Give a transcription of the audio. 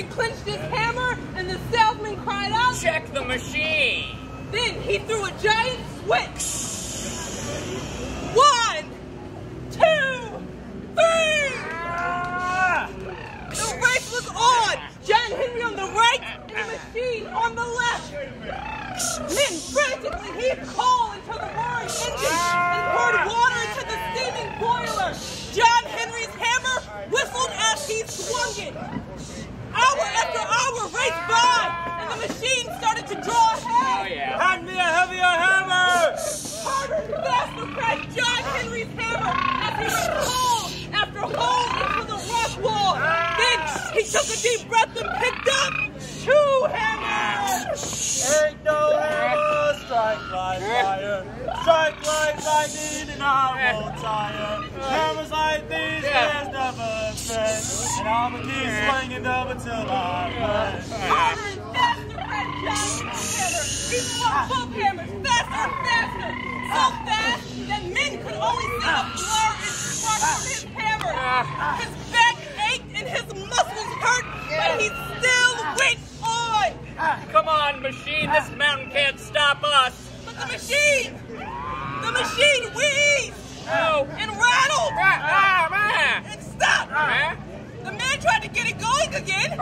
Henry clenched his hammer, and the salesman cried out. Check the machine. Then he threw a giant switch. One, two, three. The race was on. John Henry on the right, and the machine on the left. Men frantically heaved coal into the roaring engine and poured water into the steaming boiler. John Henry's hammer whistled as he swung it. Hour after hour raced by, and the machine started to draw ahead. Oh, yeah. Hand me a heavier hammer! Harder and faster crashed John Henry's hammer as he went hole after hole into the rock wall. Then he took a deep breath and picked up two hammers. Ain't no hammer, strike like fire. Strike like lightning and I won't tire. Hammers like these, there's never a friend. And I'ma keep swinging them until I'm dead. Faster crashed John Henry's hammer. He swung both hammers faster and faster. So fast that men could only see a blur in front of his hammer. His back ached and his muscles hurt, but he still went on. Come on, machine. This mountain can't stop us. But the machine, the machine wheezed No. and rattled Ah, man. and stopped. The man tried to get it going again,